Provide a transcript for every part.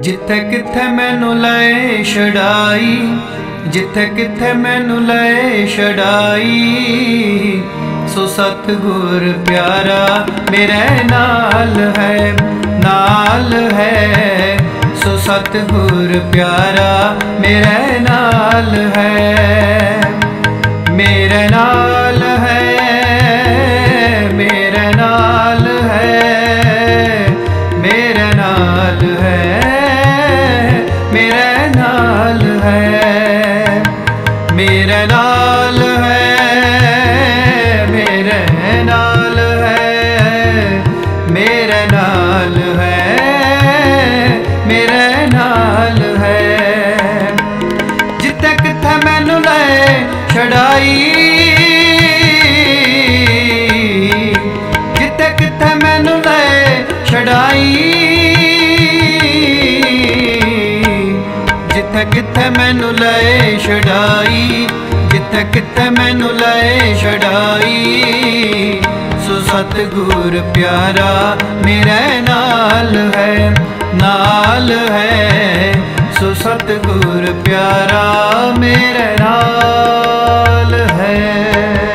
ਜਿੱਥੇ ਕਿੱਥੇ ਮੈਨੂੰ ਲੈ ਛਡਾਈ, ਜਿੱਥੇ ਕਿੱਥੇ ਮੈਨੂੰ ਲੈ ਛਡਾਈ, ਸੋ ਸਤਗੁਰ ਪਿਆਰਾ, ਮੇਰੇ ਨਾਲ ਹੈ ਨਾਲ ਹੈ। ਸੋ ਸਤਗੁਰ ਪਿਆਰਾ, ਮੇਰੇ ਨਾਲ ਹੈ, ਮੇਰੇ ਨਾਲ याद है ਲੈ ਛੜਾਈ ਜਿੱਥੇ ਕਿੱਥੇ ਮੈਨੂੰ ਲੈ ਛਡਾਈ। ਸੋ ਸਤਗੁਰ ਪਿਆਰਾ, ਮੇਰੇ ਨਾਲ ਹੈ ਨਾਲ ਹੈ। ਸੋ ਸਤਗੁਰ ਪਿਆਰਾ, ਮੇਰੇ ਨਾਲ ਹੈ।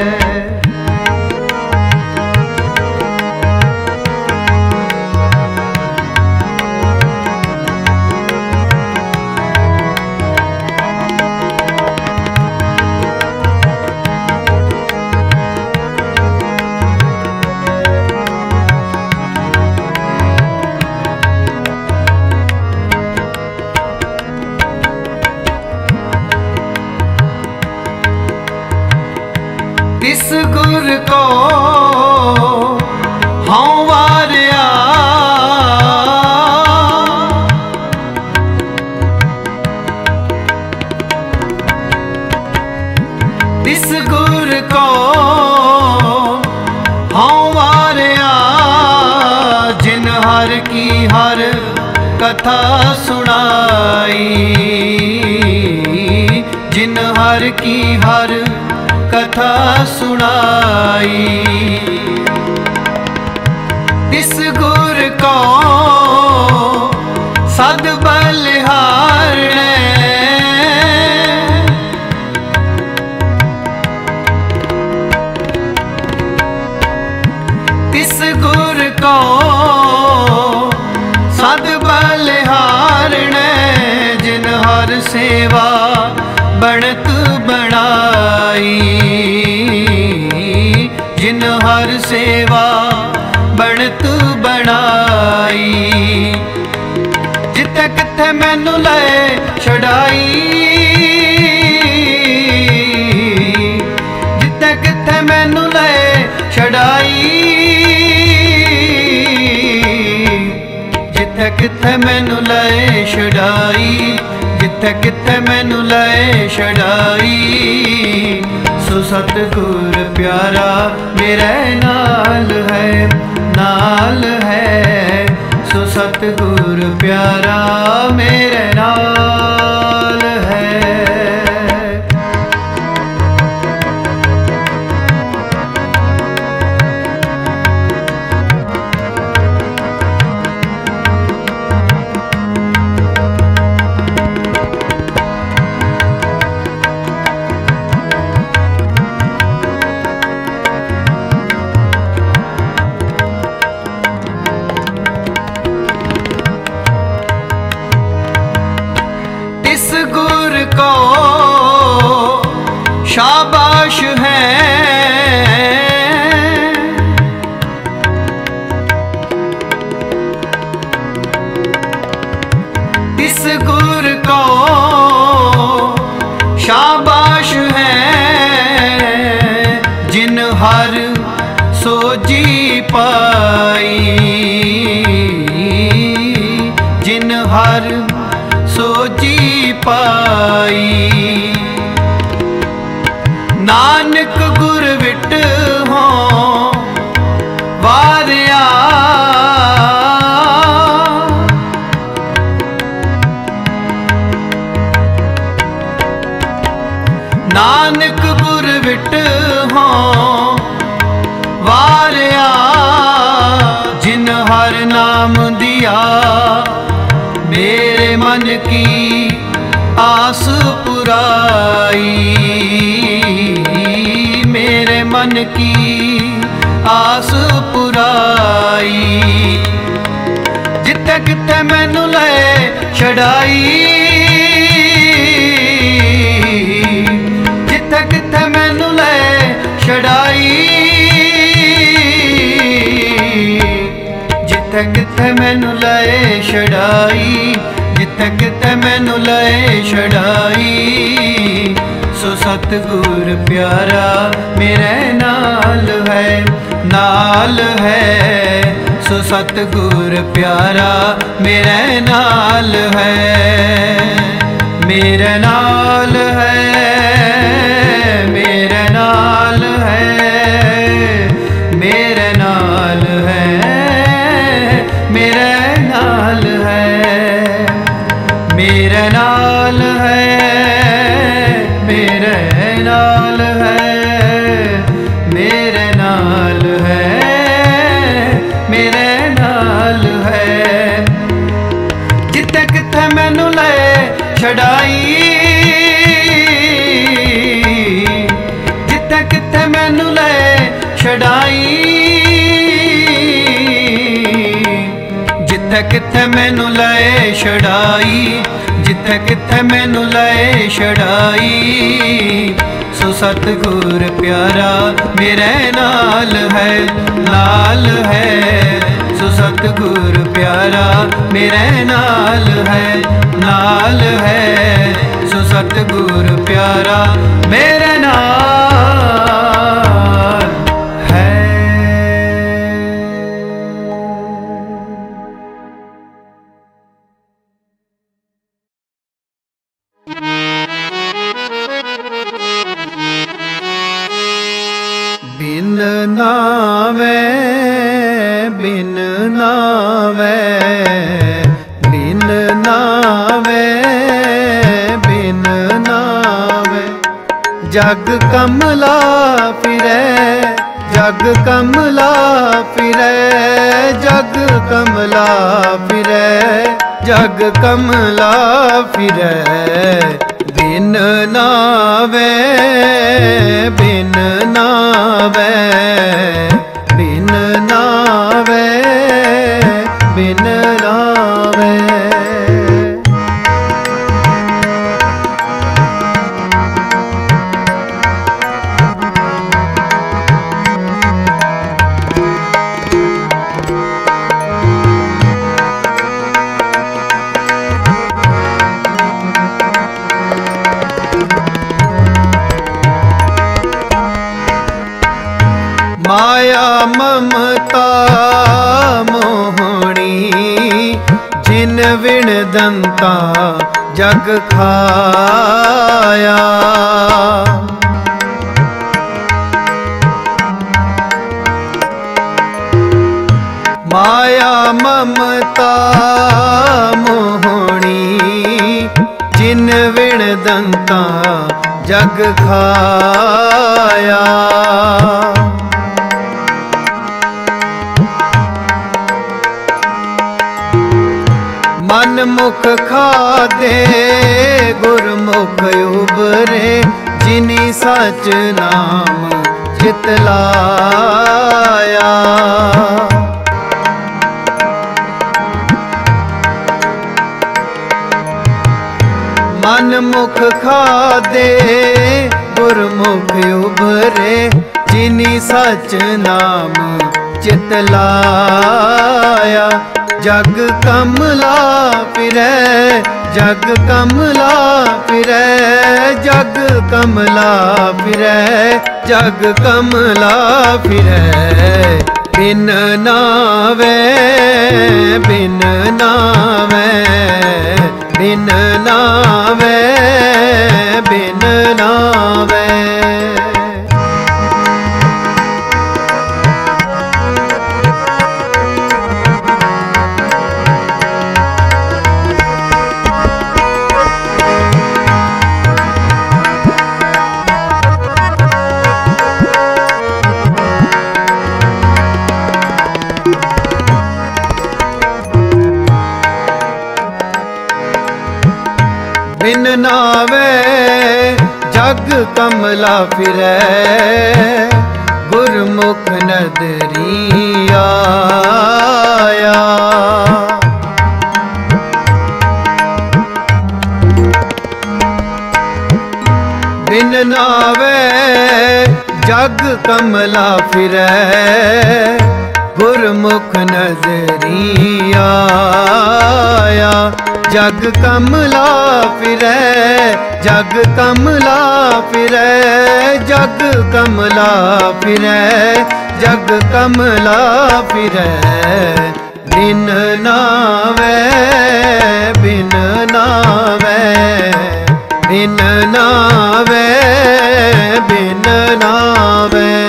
ਹਰ ਕਥਾ ਸੁਣਾਈ। ਮੈਨੂੰ ਲੈ ਛਡਾਈ। ਜਿੱਥੇ ਕਿੱਥੇ ਮੈਨੂੰ ਲੈ ਛਡਾਈ। ਜਿੱਥੇ ਕਿੱਥੇ ਮੈਨੂੰ ਲੈ ਛਡਾਈ। ਜਿੱਥੇ ਕਿੱਥੇ ਮੈਨੂੰ ਲੈ ਛਡਾਈ। ਸੋ ਸਤਗੁਰ ਪਿਆਰਾ, ਮੇਰੇ ਨਾਲ ਹੈ ਨਾਲ ਹੈ। ਸੋ ਸਤਗੁਰ ਪਿਆਰਾ ਮੇਰੇ ਨਾਲ ਹੈ। ਨਾਨਕ ਗੁਰ ਵਿਟ ਹੋ, ਵਾਰਿਆ ਜਿਨ ਹਰ ਨਾਮ ਦਿਆ, ਮੇਰੇ ਮਨ ਕੀ ਆਸ ਪੁਰਾਈ। ਮੇਰੇ ਮਨ ਕੀ ਆਸ ਪੁਰਾਈ। ਜਿੱਤੇ ਕਿਤੇ ਮੈਨੂੰ ਲੈ ਛੜਾਈ ਕਿਤੇ ਮੈਨੂੰ ਲੈ ਛਡਾਈ, ਜਿੱਥੇ ਕਿਤੇ ਮੈਨੂੰ ਲੈ ਛਡਾਈ। ਸੋ ਸਤਗੁਰ ਪਿਆਰਾ, ਮੇਰੇ ਨਾਲ ਹੈ ਨਾਲ ਹੈ। ਸੋ ਸਤਗੁਰ ਪਿਆਰਾ, ਮੇਰੇ ਨਾਲ ਹੈ, ਮੇਰੇ ਨਾਲ ਹੈ, ਮੇਰੇ ਨਾਲ ਹੈ। ਲੈ ਜਿੱਥੇ ਕਿੱਥੇ ਮੈਨੂੰ ਲੈ ਛਡਾਈ। ਸੋ ਸਤਗੁਰ ਪਿਆਰਾ, ਮੇਰੇ ਨਾਲ ਹੈ, ਲਾਲ ਹੈ। ਸੋ ਸਤਗੁਰ ਪਿਆਰਾ, ਮੇਰੇ ਨਾਲ ਹੈ ਨਾਲ ਹੈ। ਸੋ ਸਤਗੁਰ ਪਿਆਰਾ, ਮੇਰੇ ਨਾਲ ਨਾਵੇ, ਬਿਨ ਨਾਵੇ ਬਿਨ ਨਾਵੇ ਬਿਨ ਨਾਵੇ। ਜਗ ਕਮਲਾ ਫਿਰੈ, ਜਗ ਕਮਲਾ ਫਿਰੈ, ਜਗ ਕਮਲਾ ਫਿਰੈ, ਜਗ ਕਮਲਾ ਫਿਰੈ। ਬਿਨ ਨਾਵੇ ਬਿਨ ਨਾਵੇ ਬਿਨ ਨਾਵੇ ਬਿਨ ਨਾਵੇ ਵਿਣ ਜਗ ਖਾਇਆ। ਮਾਇਆ ਮਮਤਾ ਮੋਹਣੀ ਜਿਨ ਵਿਣ ਦੰਤਾ ਜਗ ਖਾਇਆ। ਮਨ ਮੁਖ ਖਾਦੇ, ਗੁਰਮੁਖ ਉਬਰੇ ਜਿਨੀ ਸਚ ਨਾਮ ਚਿਤ ਲਾਇਆ। ਮਨ ਮੁਖ ਖਾਦੇ, ਗੁਰਮੁਖ ਉਬਰੇ ਜਿਨੀ ਸਚ ਨਾਮ ਚਿਤ ਲਾਇਆ। ਜਗ ਕਮਲਾ ਫਿਰੈ, ਜਗ ਕਮਲਾ ਫਿਰੈ, ਜਗ ਕਮਲਾ ਫਿਰੈ, ਜਗ ਕਮਲਾ ਫਿਰੈ। ਬਿਨ ਨਾਵੇ ਬਿਨ ਨਾਵੇ ਬਿਨ ਨਾਵੇ ਬਿਨ ਨਾਵੇ ਫਿਰੈ। ਗੁਰਮੁਖ ਨਦਰੀ ਆਇਆ। ਬਿਨ ਨਾਵੇ ਜਗ ਕਮਲਾ ਫਿਰੈ। ਗੁਰਮੁਖ ਨਜ਼ਰੀ ਆਇਆ। ਜਗ ਕਮਲਾ ਫਿਰੈ। ਜਗ ਕਮਲਾ ਫਿਰੈ, ਜਗ ਕਮਲਾ ਫਿਰੈ, ਜਗ ਕਮਲਾ ਫਿਰੈ। ਬਿਨ ਨਾਵੇ ਬਿਨ ਨਾਵੇ ਬਿਨ ਨਾਵੇ ਬਿਨ ਨਾਵੇ।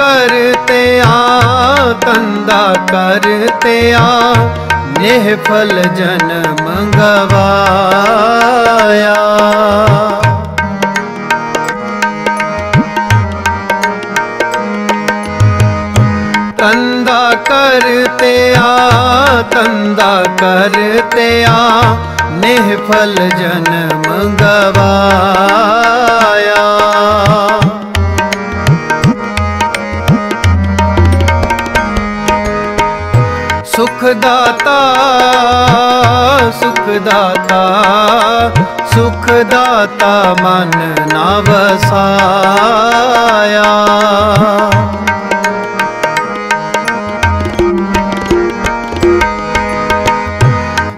करते आ तंदा करते आ नेह फल जन मंगवाया तंदा करते आ तंदा करते आ नेह फल जन मंगवाया ਦਾਤਾ ਸੁਖ ਦਾਤਾ ਸੁਖ ਦਾਤਾ ਮਨ ਨਾ ਵਸਾਇਆ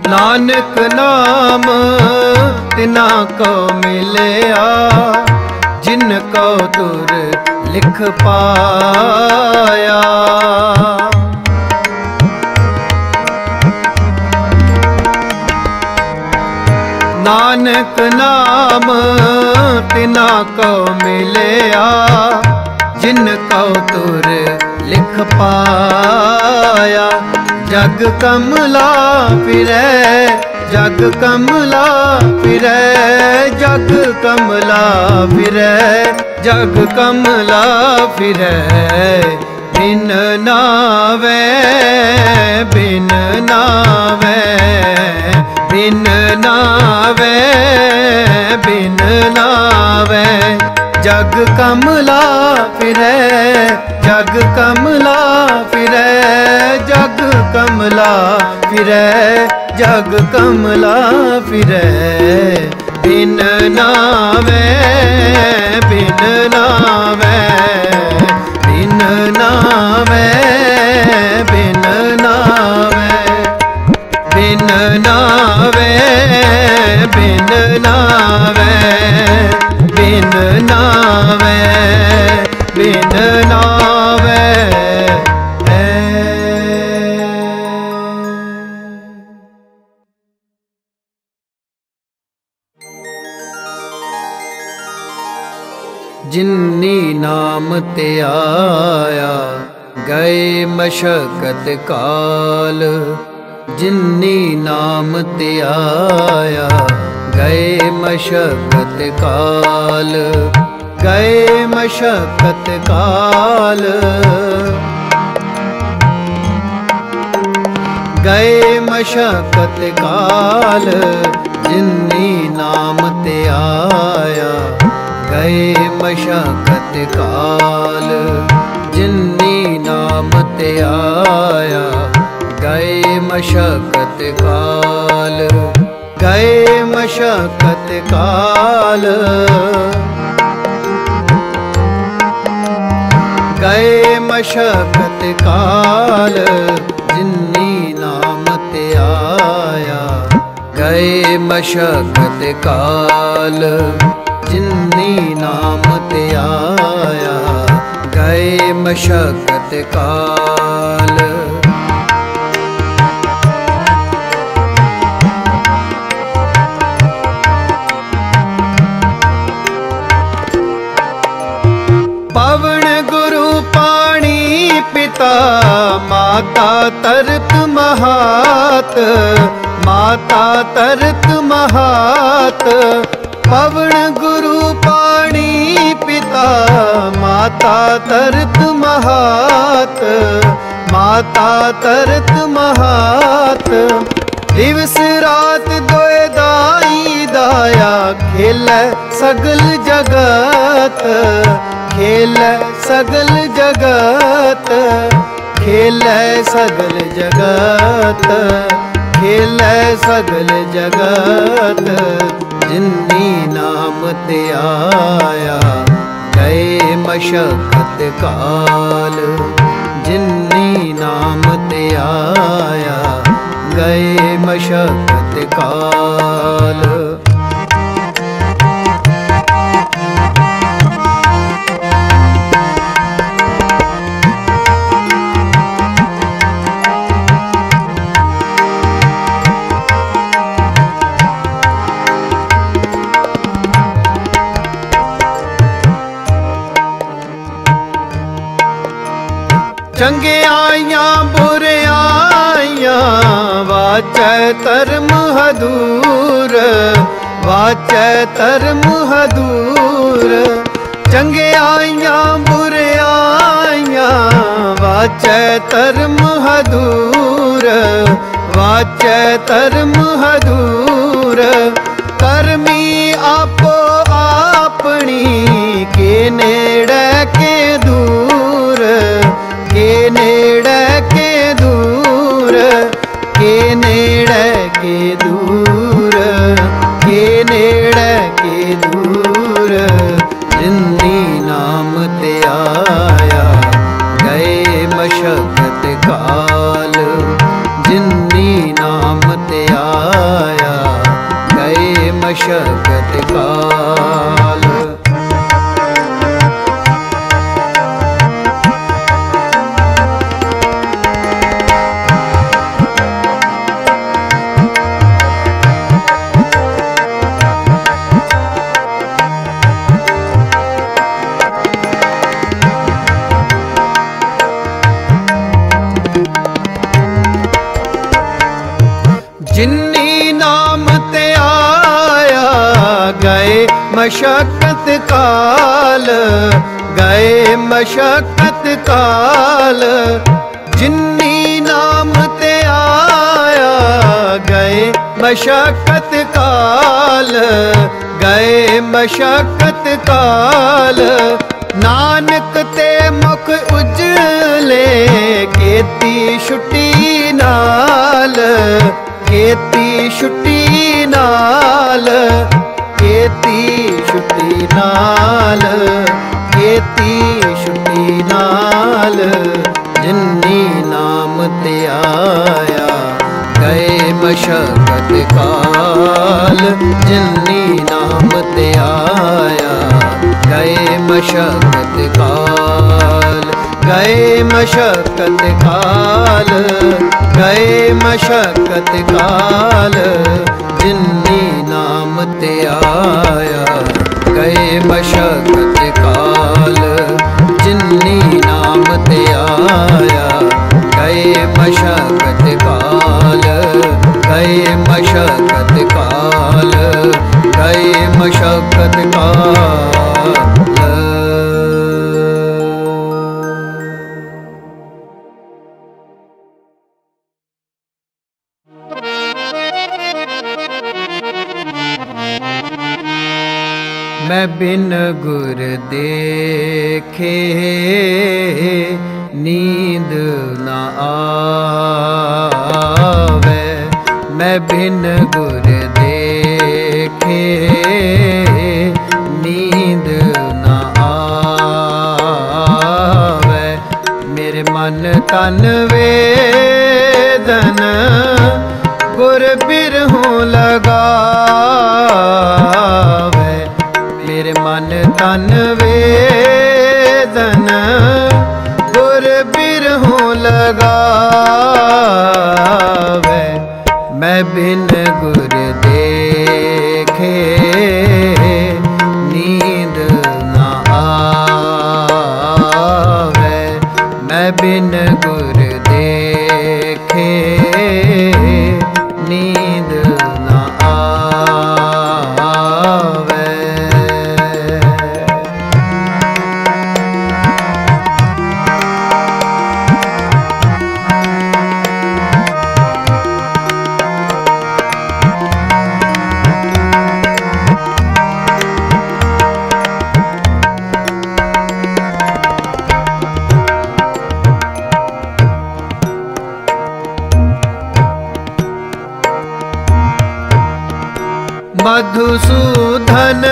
ਨਾਨਕ ਨਾਮ ਤਿਨਾ ਕੋ ਮਿਲਿਆ, ਜਿਨ ਕੋ ਤੁਰ ਲਿਖ ਪਾਇਆ। ਨਾਨਕ ਨਾਮ ਤਿਨਾ ਕੋ ਮਿਲਿਆ, ਜਿਨ ਕਉ ਤੁਰ ਲਿਖ ਪਾਇਆ। ਜਗ ਕਮਲਾ ਫਿਰੈ, ਜਗ ਕਮਲਾ ਫਿਰੈ, ਜਗ ਕਮਲਾ ਫਿਰੈ, ਜਗ ਕਮਲਾ ਫਿਰੈ, ਬਿਨ ਨਾਵੇ ਬਿਨ ਨਾਵੇ। ਬਿਨ ਨਾਵੇ ਬਿਨ ਨਾਵੇ। ਜਗ ਕਮਲਾ ਫਿਰੈ, ਜਗ ਕਮਲਾ ਫਿਰੈ, ਜਗ ਕਮਲਾ ਫਿਰੈ, ਜਗ ਕਮਲਾ ਫਿਰੈ। ਬਿਨ ਨਾਵੇ ਬਿਨ ਨਾਵੇ ਬਿਨ ਨਾਵੇ। ਨਾਮ ਤੇ ਆਇਆ, ਗਏ ਮਸ਼ਕਤ ਕਾਲ। ਜਿਨਨੀ ਨਾਮ ਤੇ ਆਇਆ, ਗਏ ਮਸ਼ਕਤ ਕਾਲ। ਗਏ ਮਸ਼ਕਤ ਕਾਲ। ਗਏ ਮਸ਼ਕਤ ਕਾਲ ਜਿਨਨੀ ਨਾਮ ਤੇ ਆਇਆ, ਗਏ ਮਸ਼ਕਤ ਕਾਲ ਜਿਨਨੀ ਨਾਮ ਤੇ ਆਇਆ, ਗਏ ਮਸ਼ਕਤ ਕਾਲ, ਗਏ ਮਸ਼ਕਤ ਕਾਲ। ਗਏ ਮਸ਼ਕਤ ਕਾਲ ਜਿਨਨੀ ਨਾਮ ਤੇ ਆਇਆ, ਗਏ ਮਸ਼ਕਤ ਕਾਲ ਜਿਨਨੀ ਨਾਮ ਤੇ ਆਇਆ ਮਸ਼ਕਤ ਕਾਲ। ਪਵਨ ਗੁਰੂ ਪਾਣੀ ਪਿਤਾ ਮਾਤਾ ਤਰਤ ਮਹਾਤ ਮਾਤਾ ਤਰਤ ਮਹਾਤ ਪਵਨ ਮਾਤਾ ਤਰਤ ਮਹਾਤ ਮਾਤਾ ਤਰਤ ਮਹਾਤ ਦਿਵਸ ਰਾਤ ਦੋਏ ਦਾਈ ਦਾਇਆ ਖੇਲੇ ਸਗਲ ਜਗਤ ਖੇਲੇ ਸਗਲ ਜਗਤ ਖੇਲੇ ਸਗਲ ਜਗਤ ਖੇਲੇ ਸਗਲ ਜਗਤ ਜਿਨੀ ਨਾਮ ਤੇ ਆਇਆ ਗਏ ਮਸ਼ਕਤ ਕਾਲ ਜਿਨੀ ਨਾਮ ਤੇ ਆਇਆ ਗਏ ਮਸ਼ਕਤ ਕਾਲ। ਚੰਗਿਆਈਆਂ ਬੁਰਿਆਈਆਂ ਵਾਚੈ ਧਰਮ ਹਦੂਰ, ਵਾਚੈ ਧਰਮ ਹਦੂਰ। ਚੰਗਿਆਈਆਂ ਬੁਰਿਆਈਆਂ ਵਾਚੈ ਧਰਮ ਹਦੂਰ, ਵਾਚੈ ਧਰਮ ਹਦੂਰ। ਕਰਮੀ ਕਾਲ, ਗਏ ਮਸ਼ਕਤ ਕਾਲ। ਜਿੰਨੀ ਨਾਮ ਤੇ ਆਇਆ, ਗਏ ਮਸ਼ਕਤ ਕਾਲ, ਗਏ ਮਸ਼ਕਤ ਕਾਲ। ਨਾਨਕ ਤੇ ਮੁਖ ਉਜਲੇ, ਕੀਤੀ ਛੁੱਟੀ ਨਾਲ, ਕੀਤੀ ਛੁੱਟੀ ਨਾਲ। ਖੇਤੀ ਛੁੱਟੀ ਨਾਲ, ਖੇਤੀ ਛੁੱਟੀ ਨਾਲ, ਜਿੰਨੀ ਨਾਮ ਤੇ ਆਇਆ, ਗਏ ਮਸ਼ਕਤ ਕਾਲ, ਜਿੰਨੀ ਨਾਮ ਤੇ ਆਇਆ। ਗਏ ਮਸ਼ਕਤ ਕਾਲ, ਗਏ ਮਸ਼ਕਤ ਕਾਲ, ਗਏ ਮਸ਼ਕਤ ਕਾਲ, ਜਿਨੀ ਨਾਮ ਤੇ ਆਇਆ, ਗਏ ਮਸ਼ਕਤ ਕਾਲ, ਜਿਨੀ ਨਾਮ ਤੇ ਆਇਆ, ਗਏ ਮਸ਼ਕਤ ਕਾਲ, ਗਏ ਮਸ਼ਕਤ ਕਾਲ, ਗਏ ਮਸ਼ਕਤ ਕਾਲ। ਮੈਂ ਬਿਨ ਗੁਰ ਦੇਖੇ ਨੀਂਦ ਨਾ ਆਵੇ। ਮੈਂ ਬਿਨ ਗੁਰ ਤਨ ਵੇਦਨ ਗੁਰ ਬਿਰਹੋਂ ਲਗਾਵੇ। ਮੇਰੇ ਮਨ ਤਨ ਵੇਦਨ ਗੁਰ ਬਿਰਹੋਂ ਲਗਾਵੇ। ਮੈਂ ਬਿਨ ਗੁਰ मधुसूदन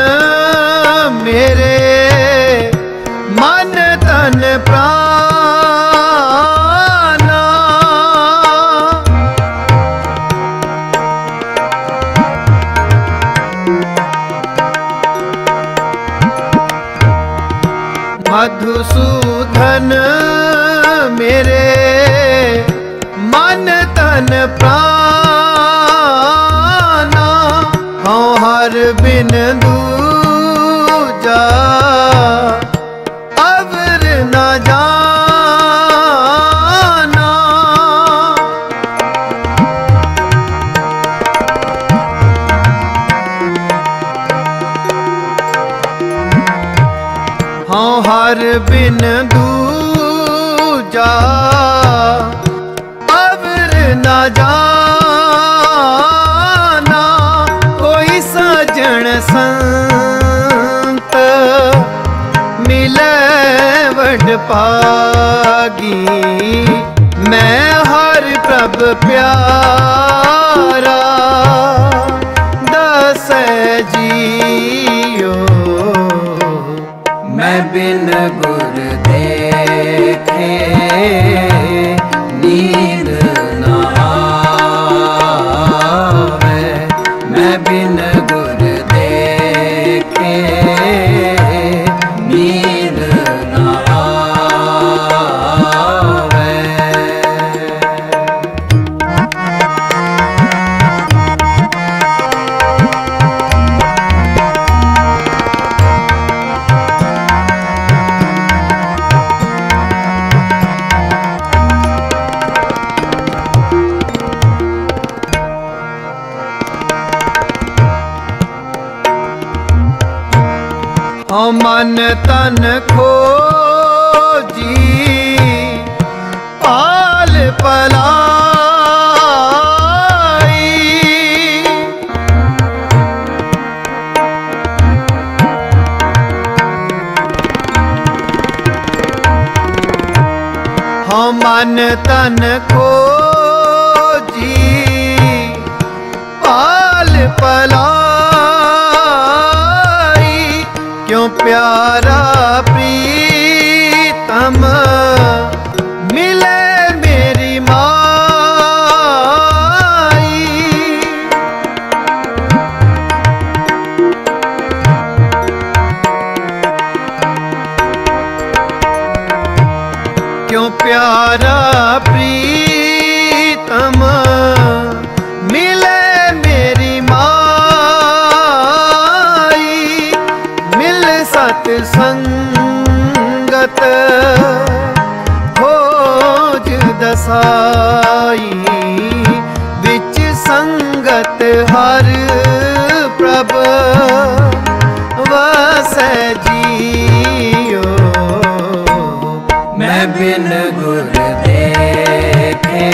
ਹਰ ਬਿਨ ਦੂਜਾ ਅਵਰ ਨਾ ਜਾਣਾ, ਕੋਈ ਸਜਣ ਸੰਤ ਮਿਲੇ ਵਡ ਪਾਗੀ ਮੈਂ ਹਰ ਪ੍ਰਭ ਪਿਆਰਾ, ਦਸੈ ਜੀ। ਮੈਂ ਬਿਨ ਗੁਰ ਦੇਖੇ ਨੀਂਦ ਤਨ ਖੋਜੀ। ਪਾਲ ਪਲਾਈ। ਹਉ ਮਨ ਤਨ ਖੋਜੀ। ਪਿਆਰਾ ਹਰ ਪ੍ਰਭ ਵਸੈ ਜੀਓ ਮੈਂ ਬਿਨ ਗੁਰ ਦੇਖੇ।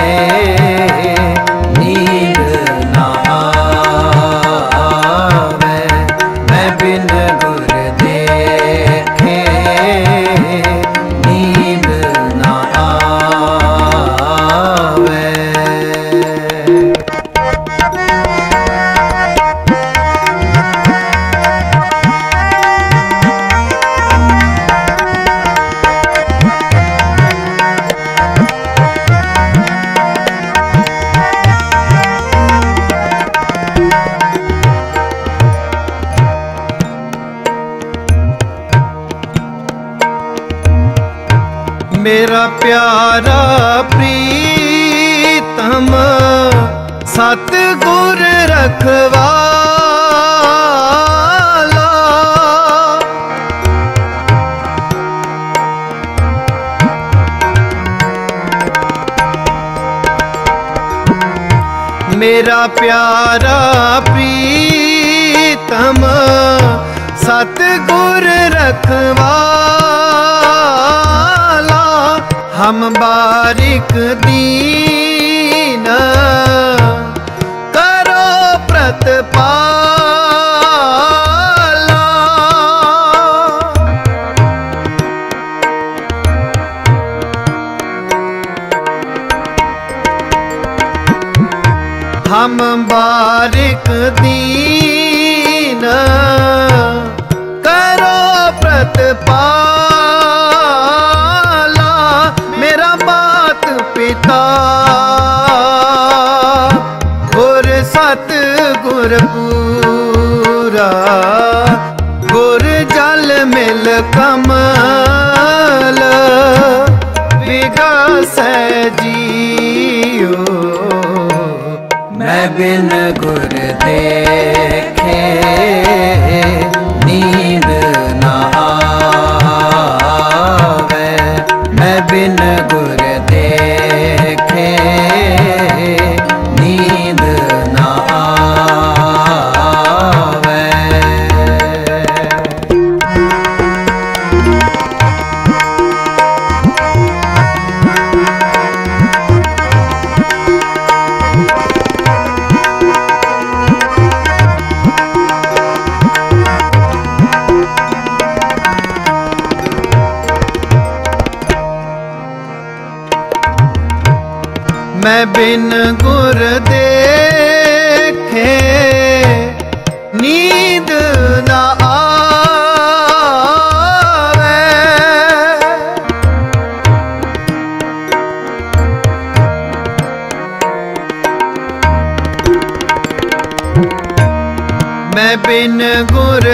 ਪਿਆਰਾ ਪ੍ਰੀਤਮ ਸਤ ਗੁਰ ਰਖਵਾਲਾ। ਮੇਰਾ ਪਿਆਰਾ ਪ੍ਰੀਤਮ ਸਤ ਗੁਰ ਰਖਵਾਲਾ। ਹਮ ਬਾਰਿਕ ਦੀਨ ਕਰੋ ਪ੍ਰਤਪਾ ਨੂਰ ਪੂਰਾ। ਗੁਰ ਜਲ ਮਿਲ ਕਮਲ ਵਿਗਾਸੈ ਜੀਓ ਨਾ ਮੈਂ ਬਿਨ ਗੁਰ ਬਿਨ ਗੁਰ ਦੇਖੇ ਨੀਂਦ ਨਾ ਆਵੇ। ਮੈਂ ਬਿਨ ਗੁਰ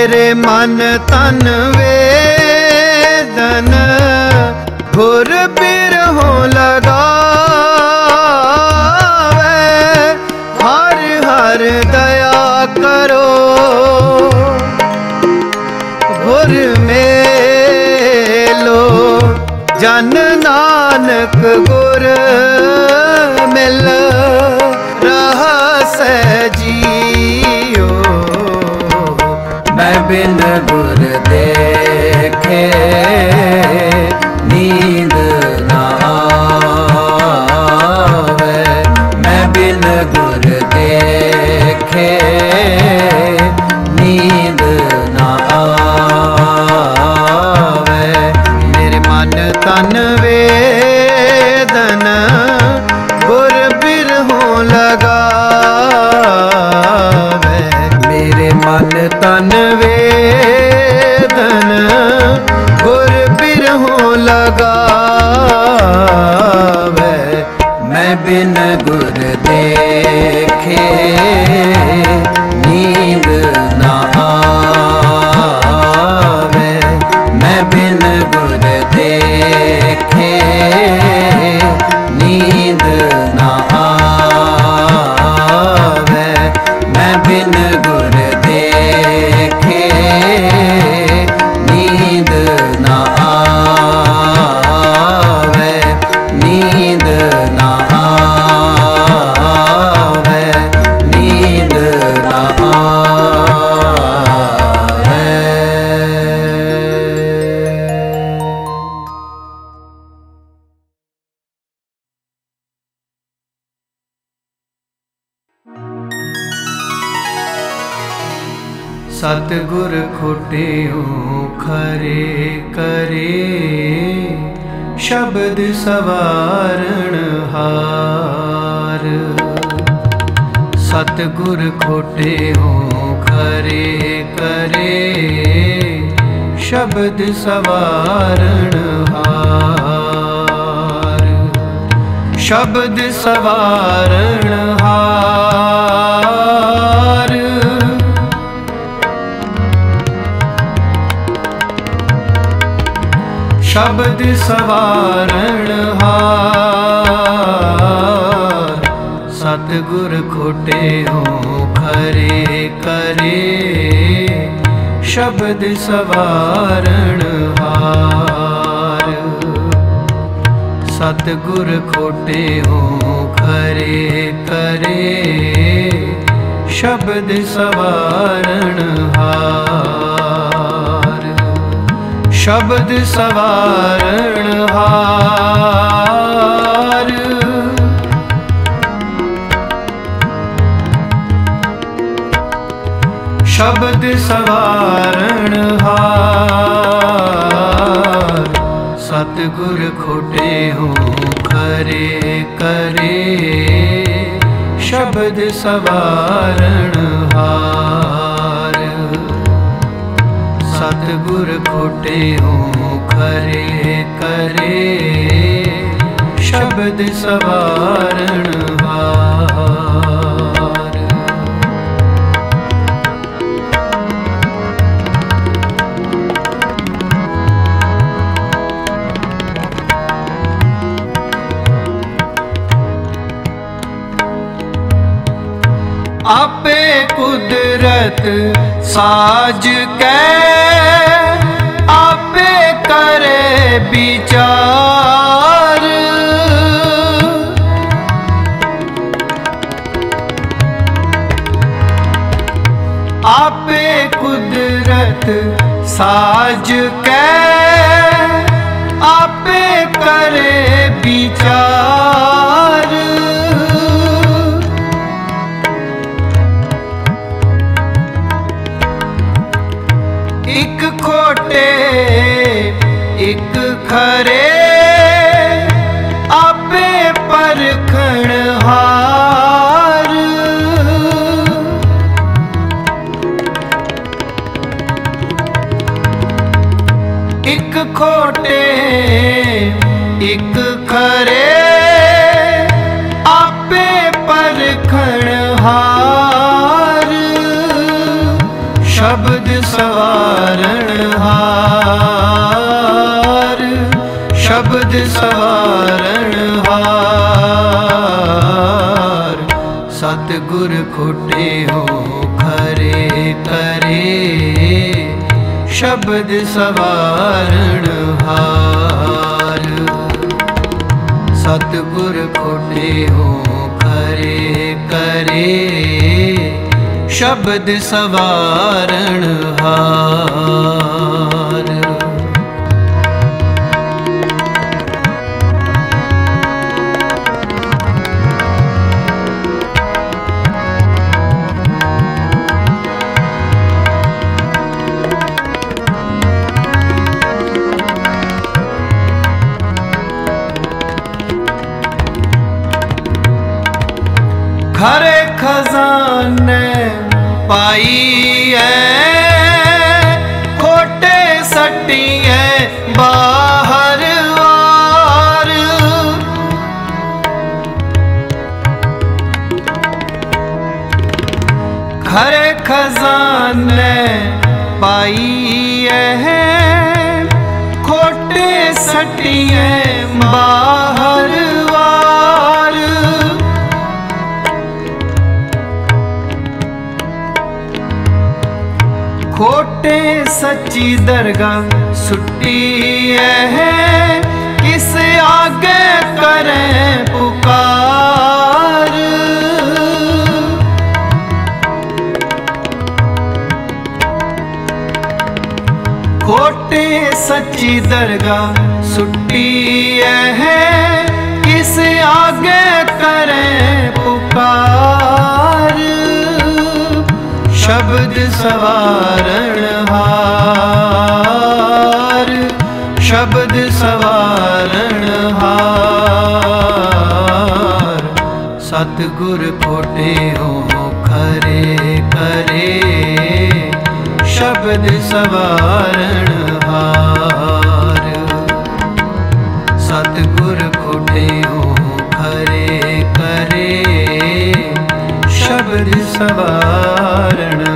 ਮੇਰੇ ਮਨ ਤਨ ਵੇਦਨ ਗੁਰ ਬਿਰਹੋਂ ਲਗਾਵੇ। ਹਰ ਹਰ ਦਇਆ ਕਰੋ। ਗੁਰ ਮੇਲੋ। ਜਨ ਨਾਨਕ ਗੁਰ ਦੇਖੇ। ਹੋ ਖਰੇ ਕਰੇ। ਸ਼ਬਦ ਸਵਾਰਣ ਹਾਰ। ਖੋਟੇ ਹੋ ਖਰੇ ਕਰੇ। ਸ਼ਬਦ ਸਵਾਰਣ ਹਾਰ। ਸ਼ਬਦ ਸਵਾਰਣ ਸਤਿਗੁਰ ਖੋਟੇ ਹੋ ਖਰੇ ਕਰੇ ਸ਼ਬਦ ਸਵਾਰਣ ਹਾਰ। ਸਤਿਗੁਰ ਖੋਟੇ ਹੋ ਖਰੇ ਕਰੇ ਸ਼ਬਦ ਸਵਾਰਣ ਹਾਰ। ਸ਼ਬਦ ਸਵਾਰਣ ਸ਼ਬਦ ਸਵਾਰਣ ਹਾਰ। ਸਤਿਗੁਰ ਖੋਟੇ ਹੋ ਖਰੇ ਕਰੇ। ਸ਼ਬਦ ਸਵਾਰਣ ਹਾਰ। ਸਤਿਗੁਰ ਖੋਟੇ ਹੋ ਖਰੇ ਕਰੇ। ਸ਼ਬਦ ਸਵਾਰਣ ਕੁਦਰਤ ਸਾਜ ਕੈ ਆਪੇ ਕਰੇ ਵਿਚਾਰ। ਆਪੇ ਕੁਦਰਤ ਸਾਜ ਸਤਿਗੁਰ ਖੋਟੇ ਹੋ ਖਰੇ ਕਰੇ। ਸ਼ਬਦ ਸਵਾਰਣ ਹਾਰ। ਸਤਿਗੁਰ ਖੋਟੇ ਹੋ ਖਰੇ ਕਰੇ। ਸ਼ਬਦ ਸਵਾਰਣ ਹਾਰ। ਖਰੇ ਖਜ਼ਾਨੇ ਪਾਈ ਐ। ਸੱਚੀ ਦਰਗਾਹ ਸੁੱਟੀ ਹੈ ਕਿਸ ਆਗੇ ਕਰੇ ਪੁਕਾਰ ਖੋਟੇ ਸੱਚੀ ਦਰਗਾਹ ਸੁੱਟੀ ਹੈ ਕਿਸ ਆਗੇ ਕਰੇ ਪੁਕਾਰ ਸ਼ਬਦ ਸਵਾਰਣ ਹਾਰ, ਸ਼ਬਦ ਸਵਾਰਣ ਹਾਰ। ਸਤਿਗੁਰ ਖੋਟੇ ਹੋ ਖਰੇ ਕਰੇ ਸ਼ਬਦ ਸਵਾਰਣ ਹਾਰ। ਸਤਿਗੁਰ ਖੋਟੇ ਸ਼ਬਦ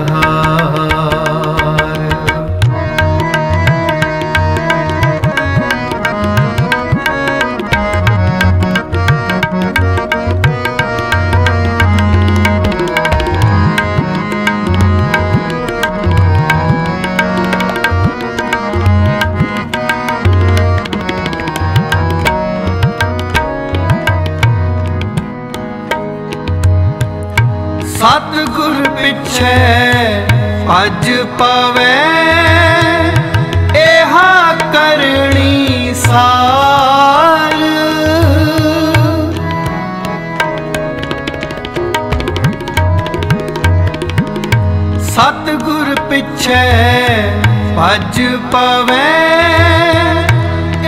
ਪਵੇ। ਇਹਾ ਕਰਣੀ ਸਾਰ। ਸਤਗੁਰ ਪਿਛੇ ਭਜ ਪਵੇ।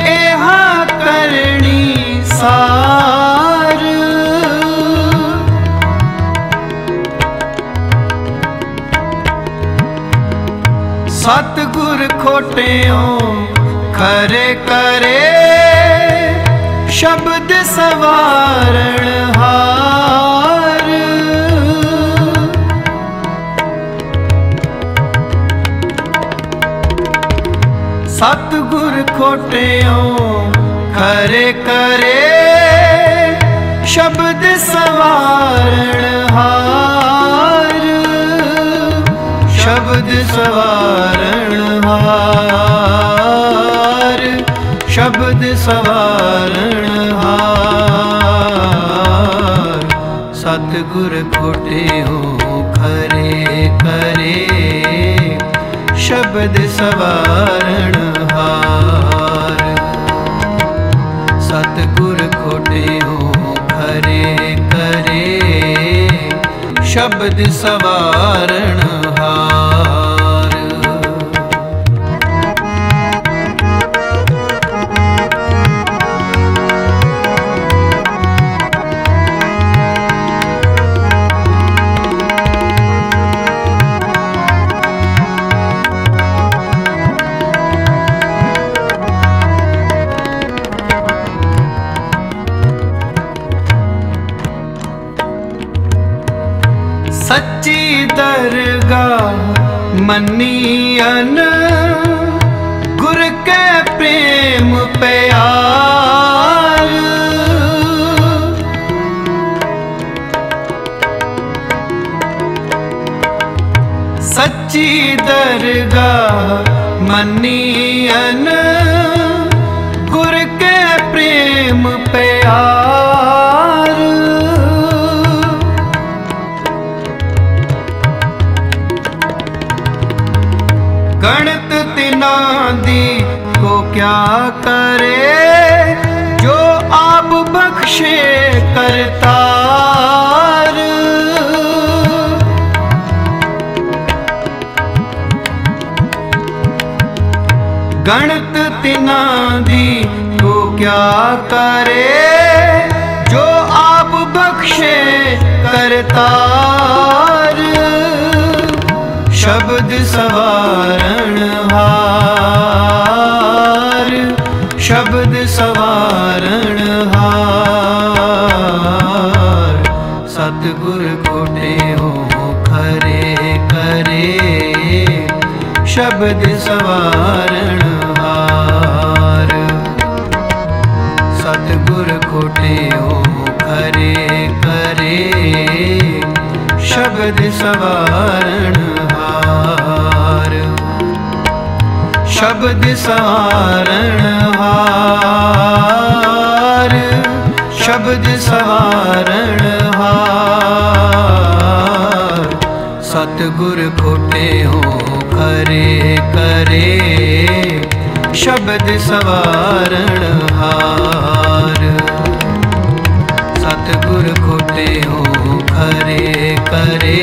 ਇਹ ਕਰਣੀ ਸਾਰ। ਸਤਗੁਰ ਖੋਟਿਓ ਖਰੇ ਕਰੇ ਸ਼ਬਦ ਸਵਾਰਣ ਹਾਰ। ਸਤਗੁਰ ਖੋਟਿਓ ਖਰੇ ਕਰੇ ਸ਼ਬਦ ਸਵਾਰਣ ਹਾਰ। ਸ਼ਬਦ ਸਵਾਰਣ ਹਾਰ, ਸ਼ਬਦ ਸਵਾਰਣ ਹਾਰ। ਸਤਗੁਰ ਖੋਟਿਓ ਖਰੇ ਕਰੇ, ਸ਼ਬਦ ਸਵਾਰਣ ਹਾਰ। ਸਤਗੁਰ ਖੋਟਿਓ ਖਰੇ ਸ਼ਬਦ ਸਵਾਰਣ ਹਾਰ। ਦਰਗਾਹ ਗੁਰ ਕੇ ਪ੍ਰੇਮ ਪਿਆਰ। ਗਣਤ ਤਿਨਾਂ ਦੀ ਕੋ ਕਿਆ ਕਰੇ, ਜੋ ਆਪ ਬਖਸ਼ੇ ਕਰਤਾ। ਗਣਤ ਤਿਨਾਂ ਦੀ ਕੋ ਕਿਆ ਕਰੇ? ਜੋ ਆਪ ਬਖਸ਼ੇ ਕਰਤਾਰ ਸ਼ਬਦ ਸਵਾਰਣ ਹਾਰ, ਸ਼ਬਦ ਸਵਾਰਣ ਹਾਰ। ਸਤਿਗੁਰ ਕੋਟੇ ਹੋ ਖਰੇ ਕਰੇ ਸ਼ਬਦ ਸਵਾਰਣ ਸ਼ਬਦ ਸਵਾਰਣ ਹਾਰ। ਸ਼ਬਦ ਸਵਾਰਣ ਹਾਰ। ਸ਼ਬਦ ਸਵਾਰਣ ਹਾਰ। ਸਤਿਗੁਰ ਖੋਟੇ ਹੋ ਖਰੇ ਕਰੇ। ਸ਼ਬਦ ਸਵਾਰਣ ਹਾਰ। ਸਤਿਗੁਰ ਖੋਟੇ ਹੋ ਖਰੇ ਕਰੇ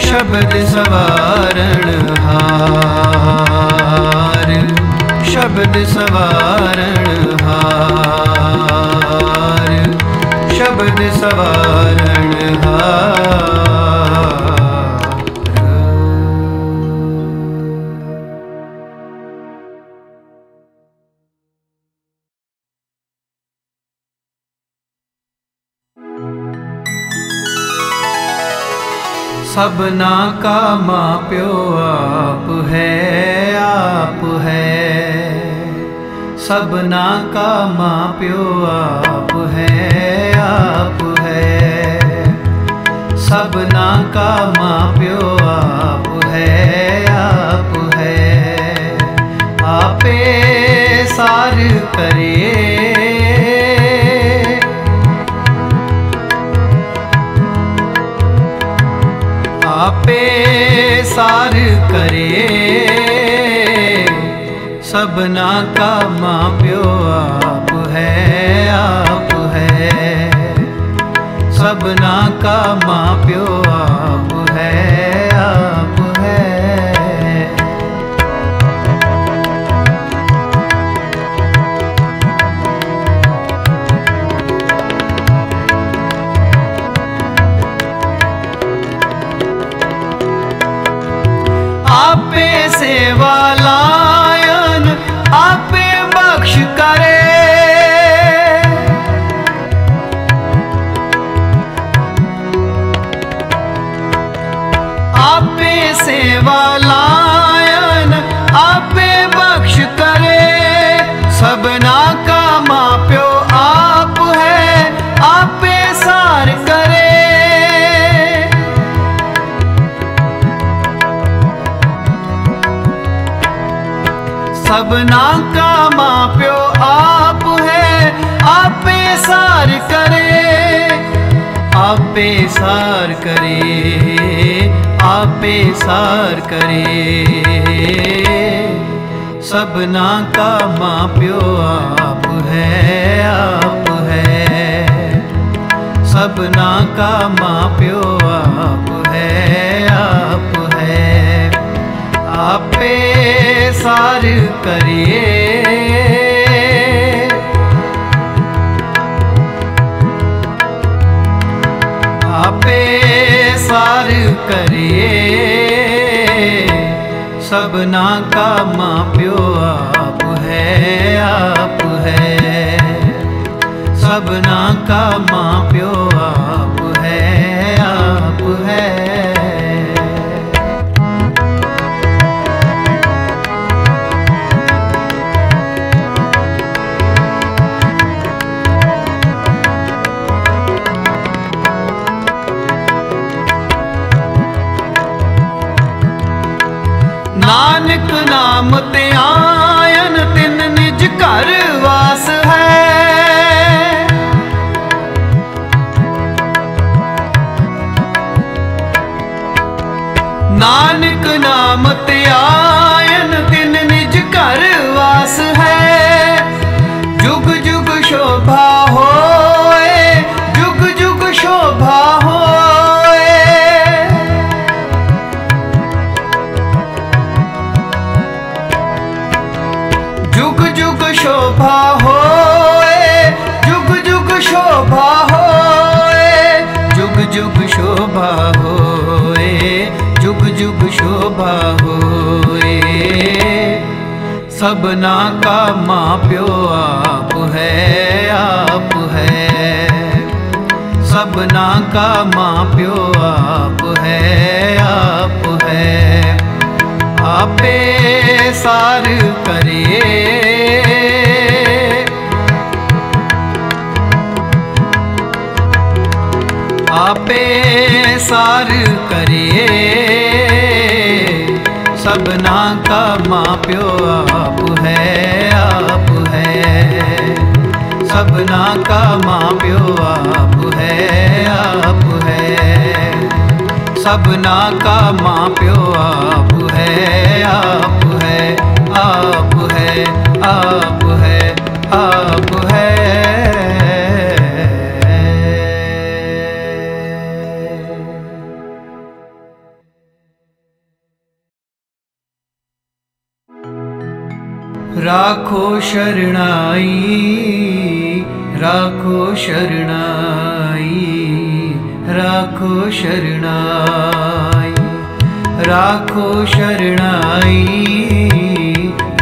ਸ਼ਬਦ ਸਵਾਰਣ ਹਾਰ ਸ਼ਬਦ ਸਵਾਰਣ ਹਾਰ ਸ਼ਬਦ ਸਵਾਰਣ ਹਾਰ। ਸਭਨਾ ਕਾ ਮਾਂ ਪਿਓ ਆਪ ਹੈ ਆਪ ਹੈ ਸਭਨਾ ਕਾ ਮਾਂ ਪਿਓ ਆਪ ਹੈ ਆਪ ਹੈ ਸਭਨਾ ਕਾ ਮਾਂ ਪਿਓ ਆਪ ਹੈ ਆਪ ਹੈ ਆਪੇ ਸਾਰ ਕਰੇ ਆਪੇ ਸਾਰ ਕਰੇ। ਸਭਨਾ ਕਾ ਮਾਂ ਪਿਓ ਆਪ ਹੈ ਆਪ ਹੈ। ਸਭਨਾ ਕਾ ਮਾਂ ਪਿਓ ਆਪ ਹੈ, ਆਪ करे। आपे सेवा लायन, आपे बख्श करे। सबना का मा प्यो आप है, आपे सार करे। सबना ਸਾਰ ਕਰੇ, ਆਪੇ ਸਾਰ ਕਰੇ, ਆਪੇ ਸਾਰ ਕਰੇ। ਸਭਨਾ ਕਾ ਮਾਂ ਪਿਓ ਆਪ ਹੈ ਆਪ ਹੈ। ਸਭਨਾ ਕਾ ਮਾਂ ਪਿਓ ਆਪ ਹੈ ਆਪ ਹੈ। ਆਪੇ ਸਾਰ ਕਰੀਏ। ਕਰੀਏ। ਸਭਨਾ ਕਾ ਮਾਂ ਪਿਓ ਆਪ ਹੈ ਆਪ ਹੈ। ਸਭਨਾ ਕਾ ਮਾਂ ਪਿਓ ਆਪ ਨਾਨਕ ਨਾਮ ਤੇ ਆਇਨ ਤਿੰਨ ਨਿਜ ਘਰ ਵਾਸ ਹੈ। ਸਭਨਾ ਕਾ ਮਾਂ ਪਿਓ ਆਪ ਹੈ ਆਪ ਹੈ। ਸਭਨਾ ਕਾ ਮਾਂ ਪਿਓ ਆਪ ਹੈ ਆਪ ਹੈ। ਆਪੇ ਸਾਰ ਕਰੇ। ਆਪੇ ਸਾਰ ਕਰੇ। ਸਭਨਾ ਕਾ ਮਾਂ ਪਿਓ ਸਭਨਾ ਕਾ ਮਾਂ ਪਿਓ ਆਪ ਹੈ ਆਪ ਹੈ। ਸਭਨਾ ਕਾ ਮਾਂ ਪਿਓ ਆਪ ਹੈ ਆਪ ਹੈ ਆਪ ਹੈ ਆਪ ਹੈ ਆਪ ਹੈ। ਰਾਖੋ ਸ਼ਰਣਾਈ। ਰਾਖੋ ਸ਼ਰਣਾਈ ਰਾਖੋ ਸ਼ਰਣਾਈ ਰਾਖੋ ਸ਼ਰਣਾਈ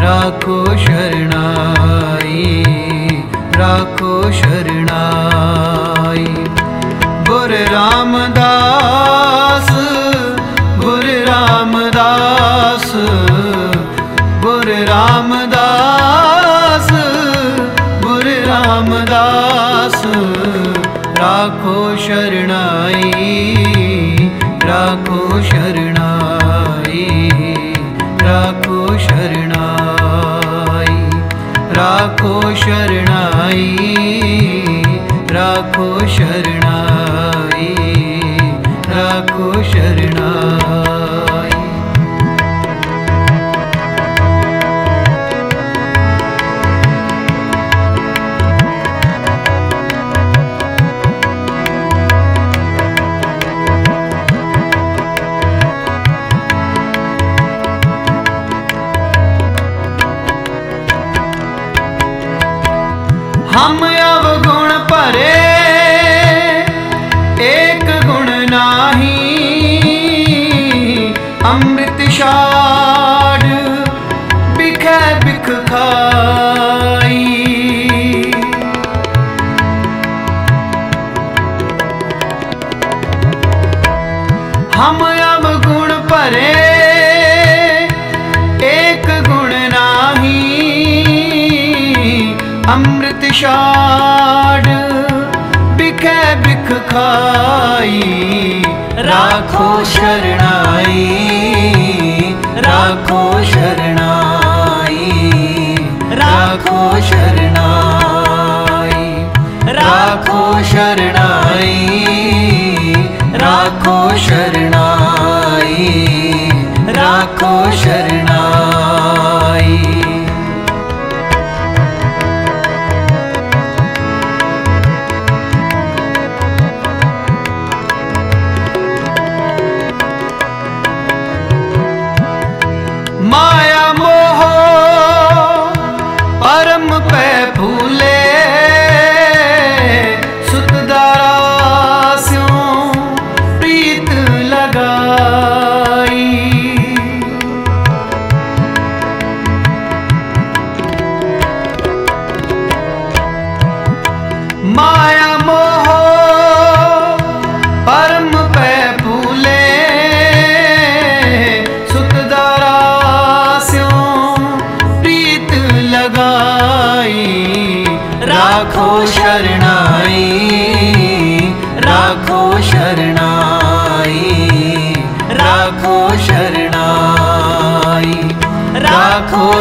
ਰਾਖੋ ਸ਼ਰਣਾਈ ਰਾਖੋ ਸ਼ਰਣਾਈ ਗੁਰ ਰਾਮਦਾਸ राखो शरणाई राखो शरणाई राखो शरणाई राखो शरणाई राखो शरणाई राखो शरण ਛਾੜ। ਬਿਖੇ ਬਿਖ ਖਾਈ ਰਾਖੋ ਸ਼ਰਣਾਈ ਰਾਖੋ ਸ਼ਰਣਾਈ ਰਾਖੋ ਸ਼ਰਣਾਈ ਰਾਖੋ ਸ਼ਰਣਾਈ ਰਾਖੋ ਸ਼ਰਣਾਈ।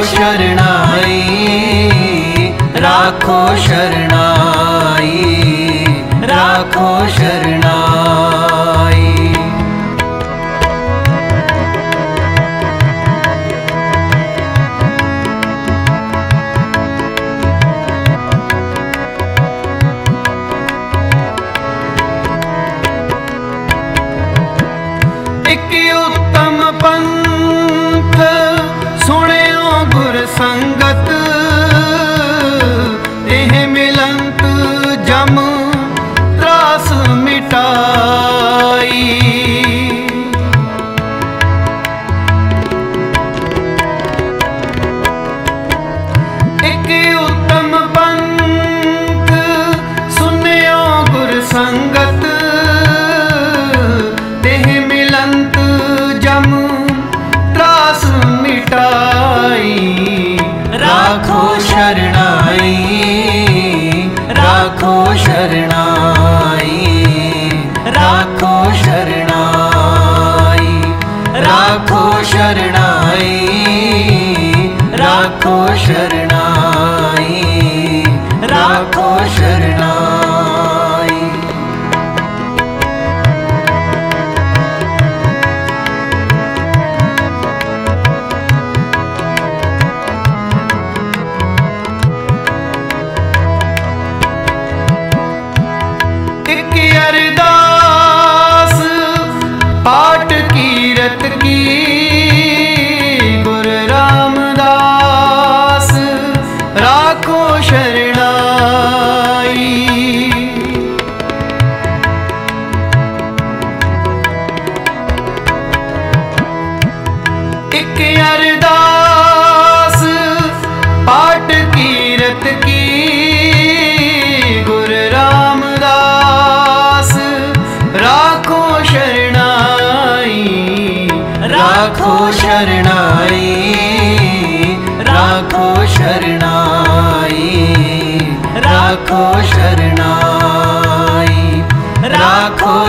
ਸ਼ਰਣਾਈ ਰਾਖੋ ਸ਼ਰਣ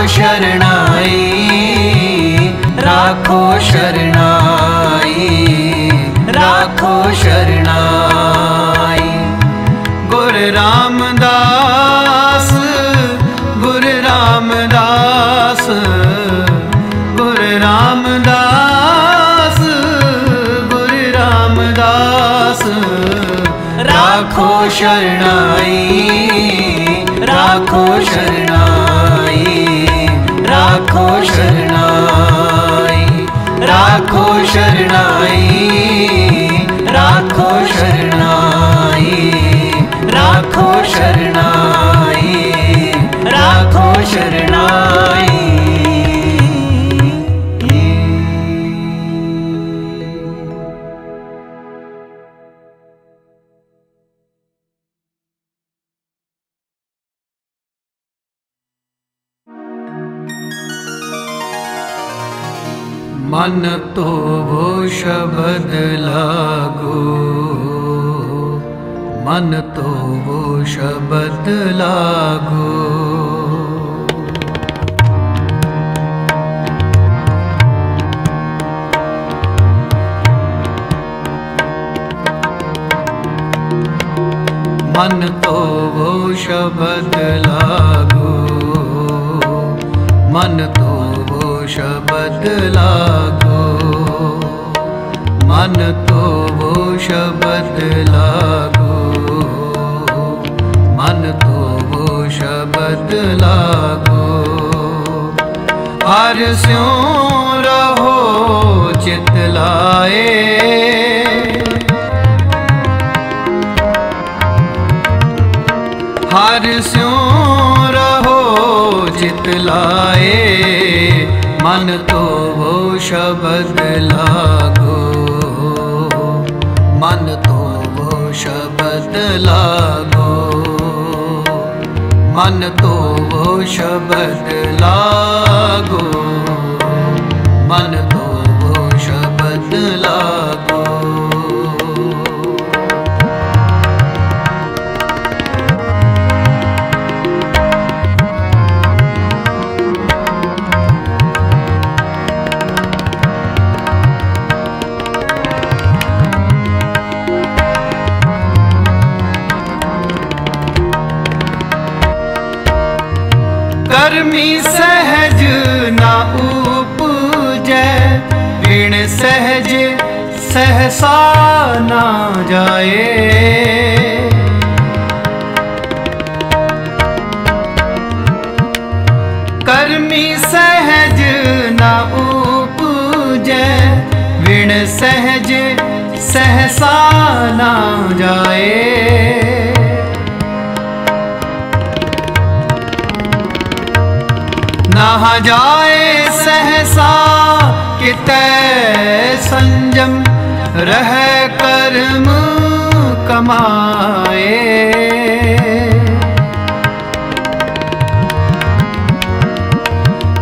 ਸ਼ਰਣਾਈ ਰਾਖੋ ਸ਼ਰਣਾਈ ਰਾਖੋ ਸ਼ਰਣਾਈ ਗੁਰ ਰਾਮਦਾਸ ਗੁਰ ਰਾਮਦਾਸ ਗੁਰ ਰਾਮਦਾਸ ਗੁਰ ਰਾਮਦਾਸ ਰਾਖੋ ਸ਼ਰਣਾਈ ਰਾਖੋ ਸ਼ਰਣਾਈ mine. ो शबद लागो। जाए। कर्मी सहज न उ विण सहज सहसा न जाये नहा जाये रह ਕਮਾਏ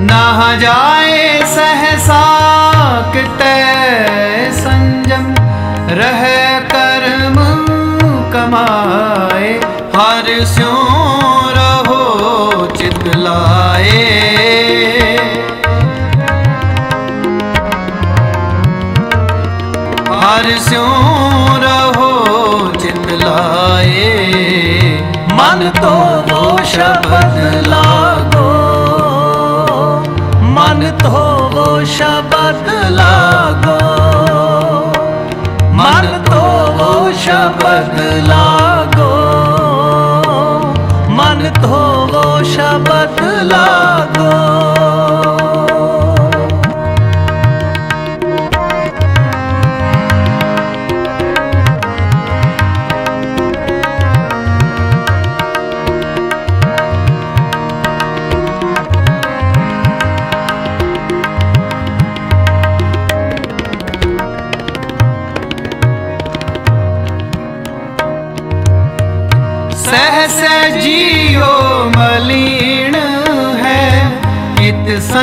ਨਾ ਜਾਏ ਸਹਸਾ ਕਿਤੇ ਸੰਜਮ ਰਹਿ ਕਰਮ ਕਮਾਏ। ਹਰ ਸਿਉ ਸ਼ਬਦ ਲਾਗੋ। ਮਨ ਧੋਵੋ ਸ਼ਬਦ ਲਾਗੋ। ਮਨ ਧੋਵੋ ਸ਼ਬਦ ਲਾਗੋ। ਮਨ ਧੋਵੋ ਸ਼ਬਦ ਲਾਗੋ।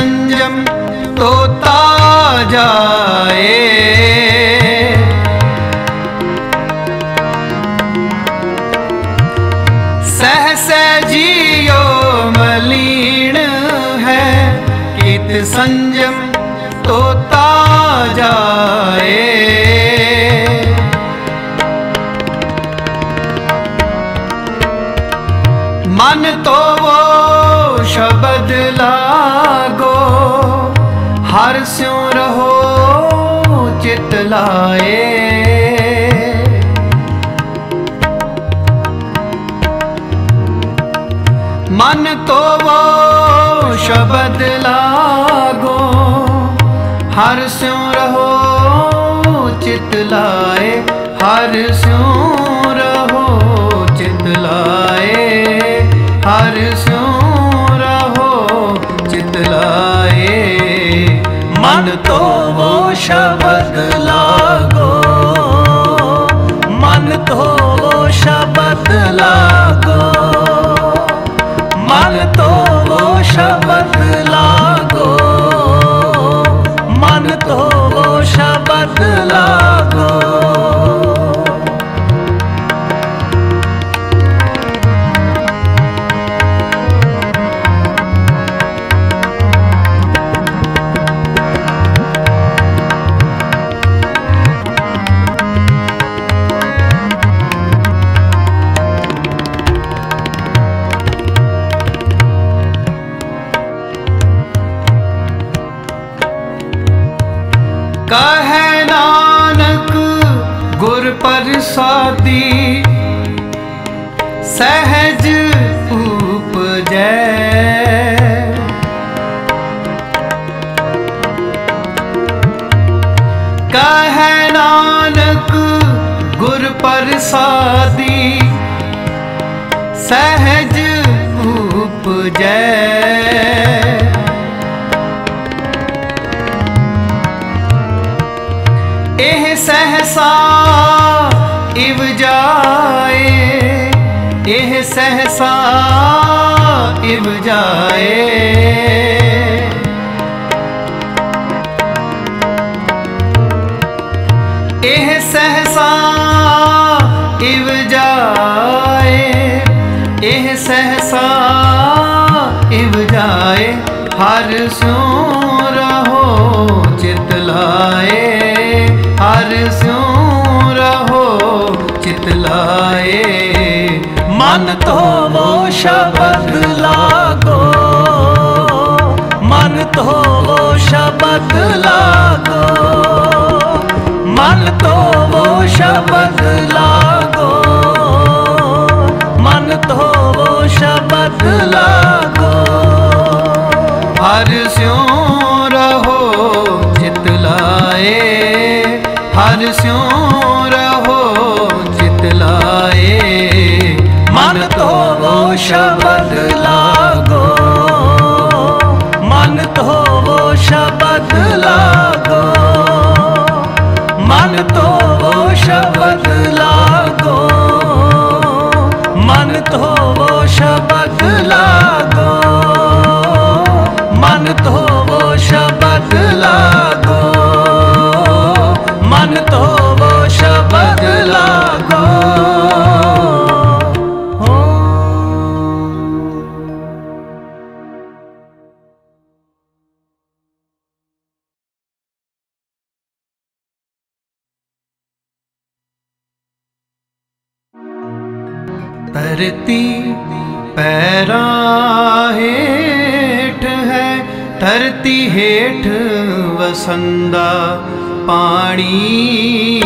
इत संजम तो जाए सहस जियो मलिन है इत संजम ਹਰ ਸਿਉ ਰਹੋ, ਚਿਤ ਲਾਏ। ਹਰ ਸਿਉ ਰਹੋ, ਚਿਤ ਲਾਏ। ਹਰ ਸਿਉ ਰਹੋ, ਚਿਤ ਲਾਏ। ਮਨ ਧੋਵੋ, ਸ਼ਬਦ ਲਾਗੋ। ਮਨ ਧੋਵੋ, ਸ਼ਬਦ ਲਾਗੋ। ਸ਼ਬਦ ਲਾਗੋ। ਉਪਜੈ ਇਹ ਸਹਸਾ ਇਵ ਜਾਏ, ਇਹ ਸਹਸਾ ਇਵ ਜਾਏ। ਇਹ ਸਹਸਾ ਇਵ ਜਾਏ, ਇਹ ਸਹਸਾ ਹਰ ਸਿਉ ਰਹੋ, ਚਿਤ ਲਾਏ। ਹਰ ਸਿਉ ਰਹੋ, ਚਿਤ ਲਾਏ। ਮਨ ਧੋਵੋ, ਸ਼ਬਦ ਲਾਗੋ। ਮਨ ਧੋਵੋ, ਸ਼ਬਦ ਲਾਗੋ। ਮਨ ਧੋਵੋ, ਸ਼ਬਦ ਲਾਗੋ। ਮਨ ਧੋਵੋ, ਸ਼ਬਦ ਲਾਗੋ। ਹਰ ਸਿਉ ਰਹੋ ਚਿਤ ਲਾਏ। ਹਰ ਸਿਉ ਰਹੋ ਚਿਤ ਲਾਏ। ਮਨ ਧੋਵੋ, ਸ਼ਬਦ ਲਾਗੋ। ਮਨ ਧੋਵੋ, ਸ਼ਬਦ ਲਾਗੋ। ਮਨ ਧੋਵੋ, ਸ਼ਬਦ ਧਰਤੀ ਪੈਰਾਂ ਹੇਠ ਹੈ, ਧਰਤੀ ਹੇਠ ਵਸੰਦਾ ਪਾਣੀ।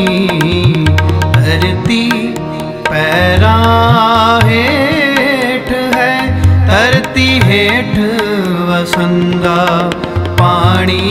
ਧਰਤੀ ਪੈਰਾ ਹੇਠ ਹੈ, ਧਰਤੀ ਹੇਠ ਵਸੰਦਾ ਪਾਣੀ।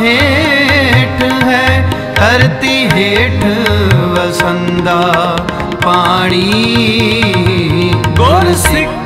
ਹੇਠ ਹੈ ਧਰਤੀ ਹੇਠ ਵਸੰਦਾ ਪਾਣੀ। ਗੁਰ ਸਿੱਖ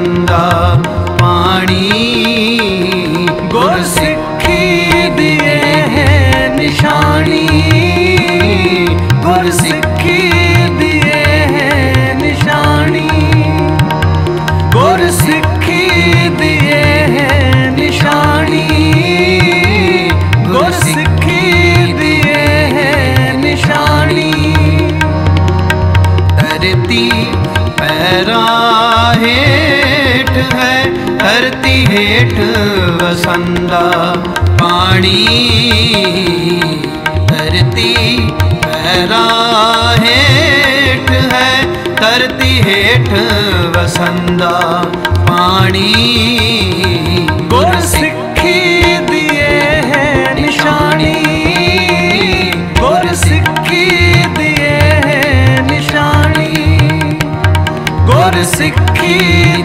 ਵਸੰਦਾ ਪਾਣੀ ਵਸੰਦਾ ਪਾਣੀ ਧਰਤੀ ਪੈਰਾਂ ਹੇਠ ਹੈ, ਧਰਤੀ ਹੇਠ ਵਸੰਦਾ ਪਾਣੀ। ਗੁਰ ਸਿੱਖੀ ਦੀਏ ਹੈ ਨਿਸ਼ਾਨੀ, ਗੁਰ ਸਿੱਖੀ ਦੀਏ ਹੈ ਨਿਸ਼ਾਨੀ। ਗੁਰ ਸਿੱਖੀ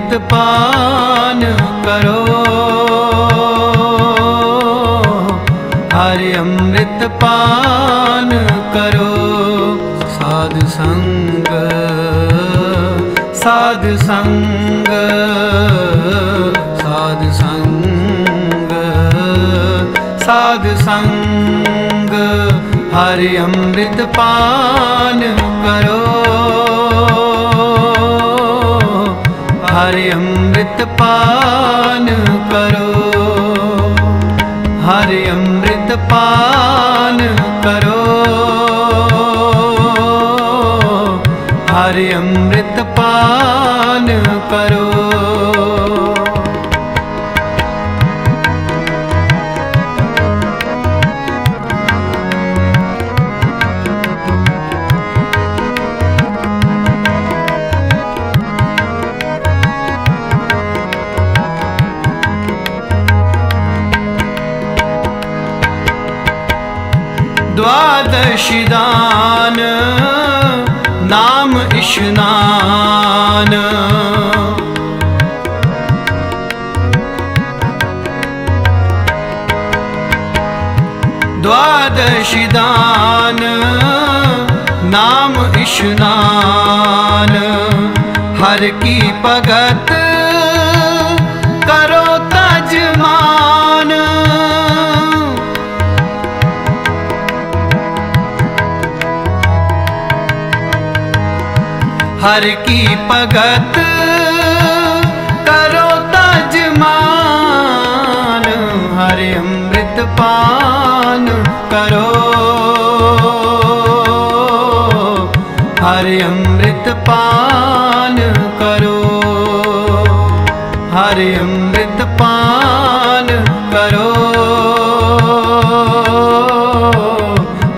ਅੰਮ੍ਰਿਤ ਪਾਨ ਕਰੋ। ਹਰਿ ਅੰਮ੍ਰਿਤ ਪਾਨ ਕਰੋ। ਸਾਧ ਸੰਗ ਸਾਧ ਸੰਗ ਸਾਧ ਸੰਗ ਸਾਧ ਸੰਗ। ਹਰ ਅੰਮ੍ਰਿਤ ਪਾਨ ਕਰੋ। ਹਰ ਅੰਮ੍ਰਿਤ ਪਾਨ ਕਰੋ। ਹਰ ਅੰਮ੍ਰਿਤ ਪਾਨ ਕਰੋ। ਹਰ ਅੰਮ੍ਰਿਤ ਪਾਨ ਕਰੋ। ਇਸ਼ਨਾਨ ਦਵਾਦਸ਼ੀ ਦਾਨ ਨਾਮ ਇਸ਼ਨਾਨ। ਹਰ ਕੀ ਭਗਤ ਹਰ ਕੀ ਭਗਤ ਕਰੋ ਤਜ ਮਾਨ, ਹਰਿ ਅੰਮ੍ਰਿਤ ਪਾਨ ਕਰੋ। ਹਰਿ ਅੰਮ੍ਰਿਤ ਪਾਨ ਕਰੋ। ਹਰਿ ਅੰਮ੍ਰਿਤ ਪਾਨ ਕਰੋ।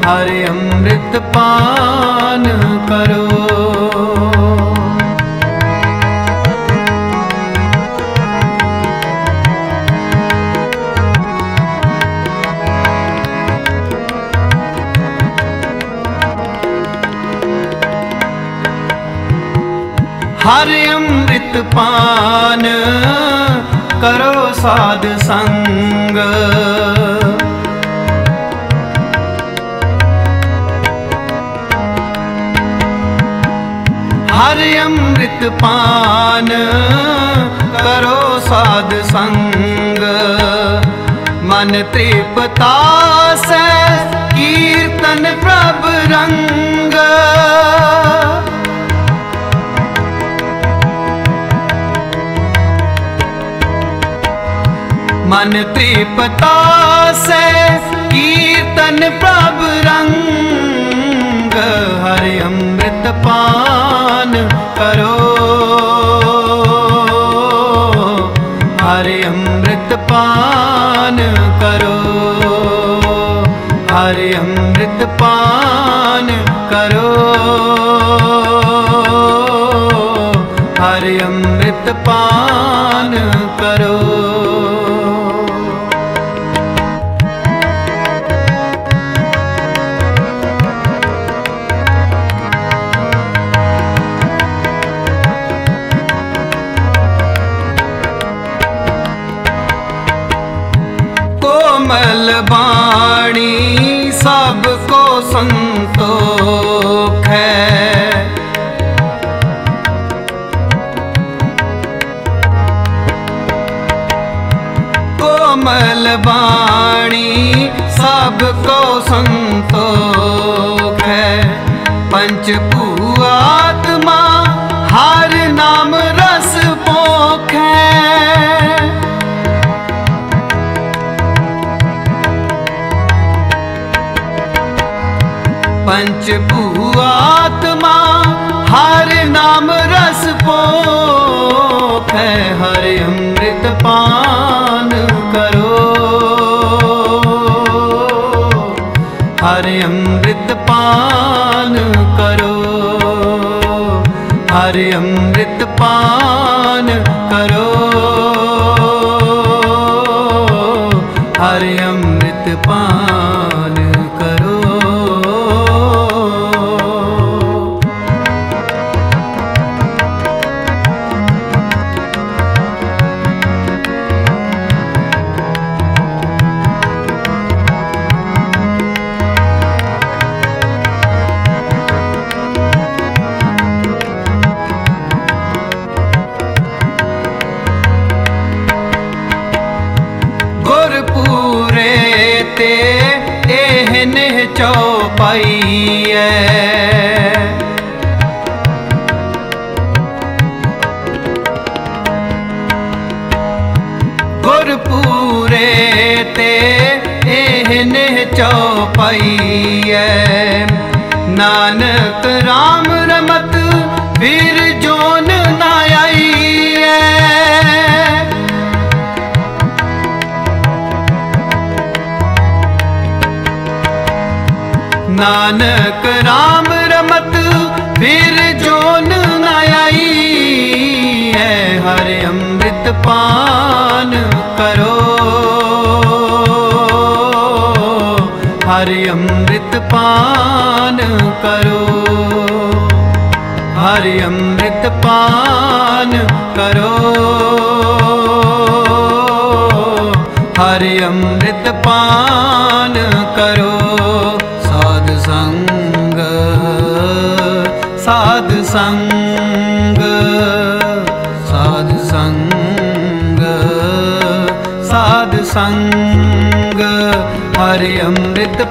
ਹਰਿ ਅੰਮ੍ਰਿਤ ਪਾਨ ਹਰ ਅੰਮ੍ਰਿਤ ਪਾਨ ਕਰੋ ਸਾਧ ਸੰਗ। ਹਰਿ ਅੰਮ੍ਰਿਤ ਪਾਨ ਕਰੋ ਸਾਧ ਸੰਗ। ਮਨ ਤ੍ਰਿਪਤਾ ਸੈ ਕੀਰਤਨ ਪ੍ਰਭ ਰੰਗ। ਮਨ ਤ੍ਰਿਪਤਾ ਸੈ, ਕੀਰਤਨ ਪ੍ਰਭ ਰੰਗ, ਹਰਿ ਅੰਮ੍ਰਿਤ ਪਾਨ ਕਰੋ। ਹਰਿ ਅੰਮ੍ਰਿਤ ਪਾਨ ਕਰੋ। ਹਰਿ ਅੰਮ੍ਰਿਤ ਪਾਨ ਕਰੋ। ਹਰਿ ਅੰਮ੍ਰਿਤ ਪਾਨ ਕਰੋ। ਅੰਮ੍ਰਿਤ ਕਰੋ ਹਰਿ ਅੰਮ੍ਰਿਤ ਪਾਨ ਕਰੋ ਹਰਿ ਅੰਮ੍ਰਿਤ ਪਾਨ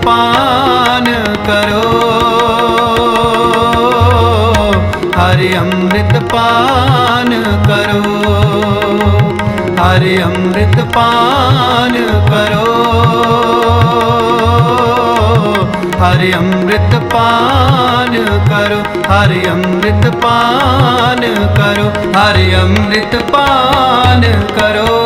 ਪਾਨ ਕਰੋ। ਹਰਿ ਅੰਮ੍ਰਿਤ ਪਾਨ ਕਰੋ। ਹਰਿ ਅੰਮ੍ਰਿਤ ਪਾਨ ਕਰੋ। ਹਰਿ ਅੰਮ੍ਰਿਤ ਪਾਨ ਕਰੋ। ਹਰਿ ਅੰਮ੍ਰਿਤ ਪਾਨ ਕਰੋ। ਹਰਿ ਅੰਮ੍ਰਿਤ ਪਾਨ ਕਰੋ।